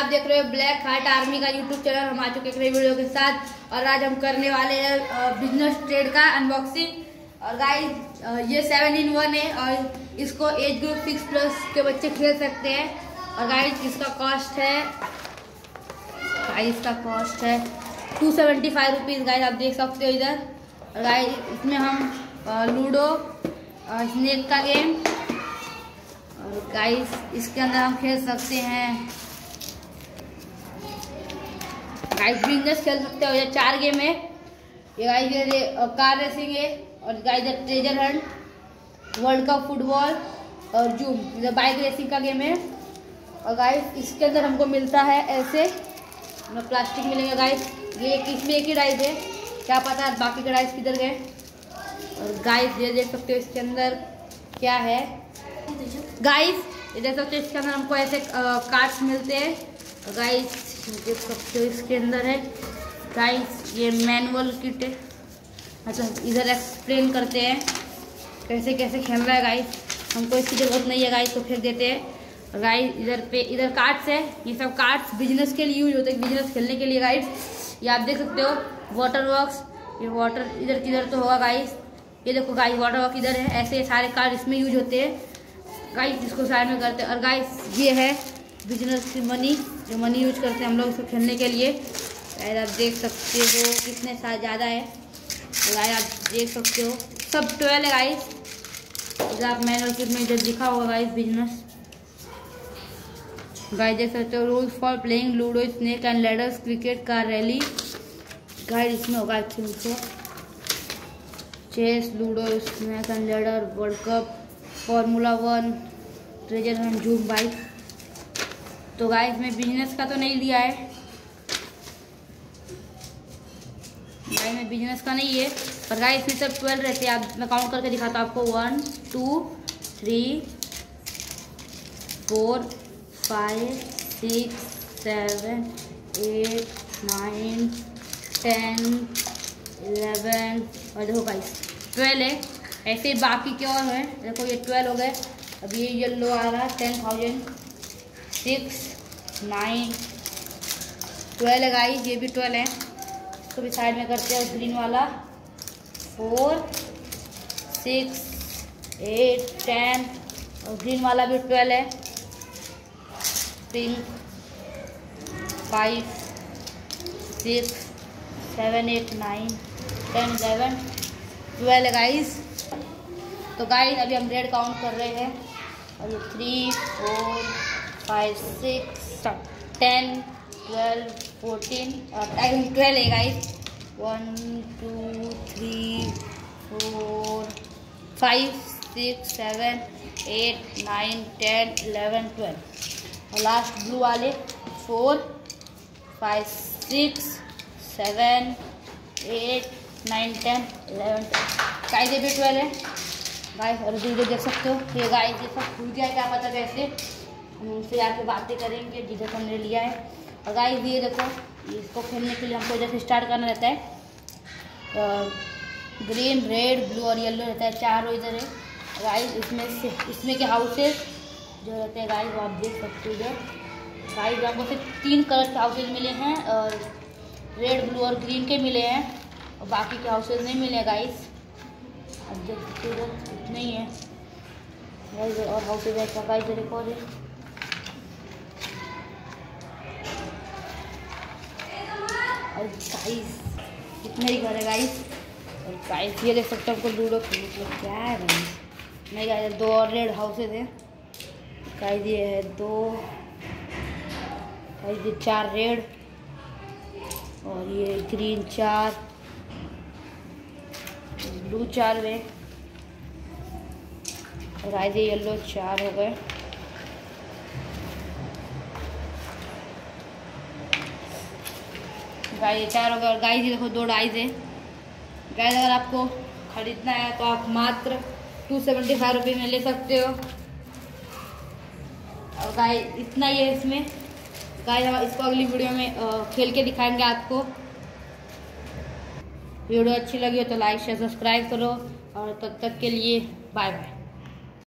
आप देख रहे हो ब्लैक हार्ट आर्मी का यूट्यूब चैनल, हम आ चुके हैं वीडियो के साथ। और आज हम करने वाले हैं बिज़नेस ट्रेड का अनबॉक्सिंग और गाइस ये सेवन इन वन है और इसको एज ग्रुप सिक्स प्लस के बच्चे खेल सकते हैं। और गाइस इसका कॉस्ट है गाइस का कॉस्ट है two seventy five rupees guys आप देख सकते हो इधर। और गाइस इसमें हम लूडो स्नेक का गेम और गाइस इसके अंदर हम खेल सकते हैं। गाइस बिज़नेस खेल सकते हो। ये चार गेम है। ये गाइस ये कार रेसिंग है और गाइस ये treasure hunt world cup football और जूम इधर बाइक रेसिंग का गेम है। और गाइस इसके अंदर हमको मिलता है ऐसे। प्लास्टिक मिलेंगे गाइस ये एक इसमें एक ही डाइस है। क्या पता है बाकी के डाइस किधर गए। और गाइस ये देख सकते हो इसके अंदर क्या है। गाइस ये देख सकते हो इसके अंदर हमको ऐसे कार्ड्स मिलते हैं। गाइस देख सकते हो इसके अंदर है गाइस ये मैनुअल किट है। मतलब इधर एक्सप्लेन करते हैं, कैसे कैसे खेल रहा है गाइस हमको इसकी ज़रूरत नहीं है गाइस तो फेंक देते हैं। गाइस इधर पे इधर कार्ड्स है। ये सब कार्ड्स बिज़नेस के लिए यूज़ होते हैं बिज़नेस खेलने के लिए गाइस ये आप देख सकते हो वाटर वर्क्स ये वाटर इधर किधर तो होगा गाइस ये देखो गाइस वाटर वर्क इधर है। ऐसे सारे कार्ड इसमें यूज़ होते हैं। गाइस इसको साइड में करते हैं। और गाइस ये है बिज़नेस मनी जो मनी यूज़ करते हैं हम लोग इसको खेलने के लिए। शायद आप देख सकते हो कितने साल ज़्यादा है। गाइस, आप देख सकते हो। सब ट्वेल्व है गाइस। आप मैनुअल किट में इधर दिखा होगा गाइस बिज़नेस गाइस, देख सकते हो rules for playing ludo snake and ladders cricket car rally guys, इसमें होगा अच्छे से। Chess ludo snake and ladder world cup formula one treasure and zoom bike तो गाइस में बिज़नेस का तो नहीं दिया है। गाइस में बिज़नेस का नहीं है। पर गाइस फिर सब ट्वेल्व रहते हैं। आप मैं काउंट करके दिखाता हूँ आपको। One two three four five six seven eight nine ten eleven और देखो गाइस ट्वेल्व है। ऐसे बाकी के और हैं। देखो ये ट्वेल्व हो गए। अब ये येल्लो आ रहा है ten thousand six, nine, twelve है ये भी ट्वेल्व है। इसको भी साइड में करते हैं ग्रीन वाला। फोर सिक्स एट टेन और ग्रीन वाला भी ट्वेल्व है। Pink five six seven eight nine ten eleven twelve guys तो गाइस अभी हम रेड काउंट कर रहे हैं। और ये three four five six ten twelve fourteen और टाइम ट्वेल्व है guys one two three four five six seven eight nine ten eleven twelve और लास्ट ब्लू वाले four five six seven eight nine ten eleven कायदे भी twelve है. गाय और video देख सकते हो. ये ये सब खुल गया क्या पता कैसे. हम उनसे आके बातें करेंगे, जिधर से हमने लिया है। और गाय ये देखो, इसको खेलने के लिए हमको इधर से स्टार्ट करना रहता है। तो ग्रीन रेड ब्लू और येलो रहता है, चारों इधर है। गाइस इसमें से, इसमें के हाउसेस जो रहते हैं गाइस वो आप देख सकते हो गाइस आपको सिर्फ़ तीन कलर के हाउसेज मिले हैं और रेड ब्लू और ग्रीन के मिले हैं। और बाकी के हाउसेज नहीं मिले गाइस अब देख सकते हो इतने ही है। और हाउसेज ऐसा गाइस देखो और गाइस ही घर है गाइस और गाइस ये देख सकते हो हमको लूडो खेलने क्या है गाइस नहीं गाइस दो और रेड हाउसेज हैं। गाइस ये है दो। गाइस ये चार रेड और ये ग्रीन चार। ब्लू चार में। और गाइस ये येलो चार हो गए। ये चार हो गए और गाइस ये देखो, दो डाइस है। गाइस अगर आपको खरीदना है तो आप मात्र टू सेवेंटी फाइव रुपये में ले सकते हो। और गाय इतना ही है इसमें। गाय हम इसको अगली वीडियो में खेल के दिखाएँगे आपको। वीडियो अच्छी लगी हो तो लाइक शेयर सब्सक्राइब करो। और तब तक के लिए बाय बाय